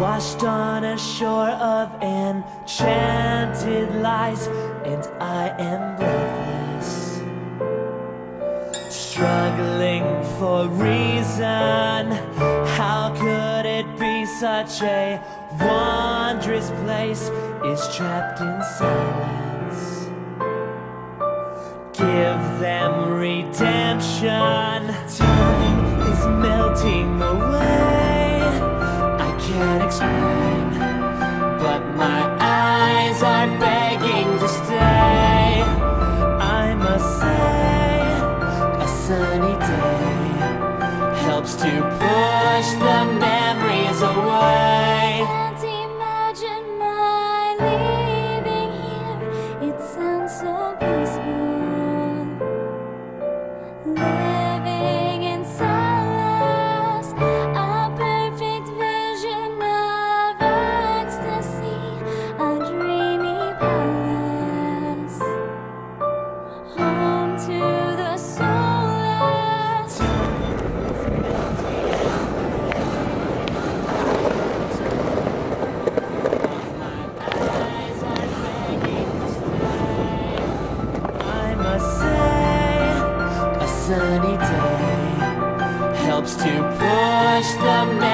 Washed on a shore of enchanted lies, and I am breathless. Struggling for reason, how could it be such a wondrous place? Is trapped in silence. Give them redemption. Time is melting away. Sunny day helps to push the memories away. Can't imagine my living here. It sounds so peaceful. Living in silence, a perfect vision of ecstasy, a dreamy palace, home helps to push the